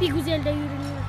Bir güzel de yürünüyor.